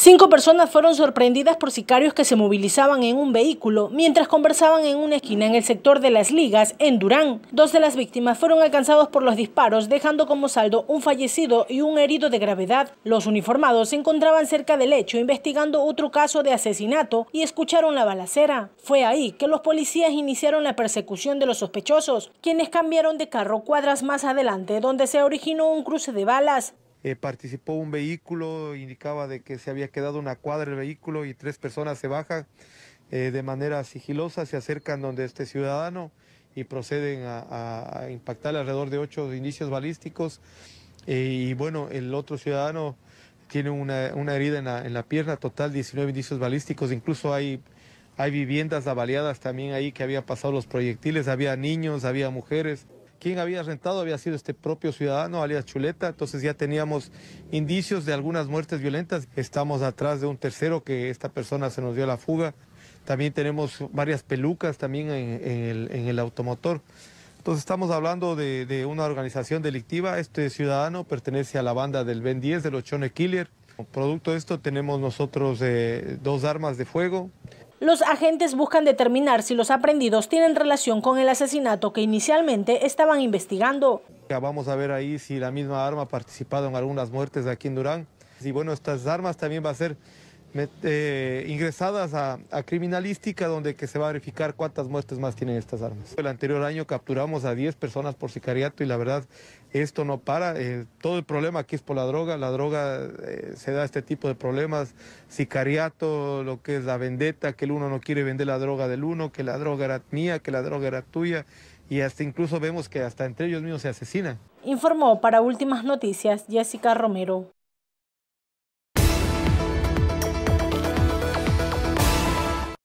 Cinco personas fueron sorprendidas por sicarios que se movilizaban en un vehículo mientras conversaban en una esquina en el sector de Las Ligas, en Durán. Dos de las víctimas fueron alcanzados por los disparos, dejando como saldo un fallecido y un herido de gravedad. Los uniformados se encontraban cerca del hecho investigando otro caso de asesinato y escucharon la balacera. Fue ahí que los policías iniciaron la persecución de los sospechosos, quienes cambiaron de carro cuadras más adelante, donde se originó un cruce de balas. Eh, participó un vehículo, indicaba de que se había quedado una cuadra el vehículo y tres personas se bajan eh, de manera sigilosa, se acercan donde este ciudadano y proceden a, impactar alrededor de ocho indicios balísticos. Eh, y bueno, el otro ciudadano tiene una, herida en la, pierna, total 19 indicios balísticos, incluso hay, hay viviendas avaliadas también ahí que había pasado los proyectiles, había niños, había mujeres. Quien había rentado había sido este propio ciudadano, alias Chuleta, entonces ya teníamos indicios de algunas muertes violentas. Estamos atrás de un tercero que esta persona se nos dio la fuga. También tenemos varias pelucas también en, el, automotor. Entonces estamos hablando de, una organización delictiva. Este ciudadano pertenece a la banda del Ben 10, del Ochone Killer. Producto de esto tenemos nosotros eh, dos armas de fuego, los agentes buscan determinar si los aprendidos tienen relación con el asesinato que inicialmente estaban investigando. Vamos a ver ahí si la misma arma ha participado en algunas muertes aquí en Durán. Y bueno, estas armas también va a ser eh, ingresadas a, criminalística donde que se va a verificar cuántas muertes más tienen estas armas. El anterior año capturamos a 10 personas por sicariato y la verdad esto no para. Eh, todo el problema aquí es por la droga. La droga eh, se da este tipo de problemas. Sicariato, lo que es la vendetta, que el uno no quiere vender la droga del uno, que la droga era mía, que la droga era tuya. Y hasta incluso vemos que hasta entre ellos mismos se asesinan. Informó para Últimas Noticias Jessica Romero.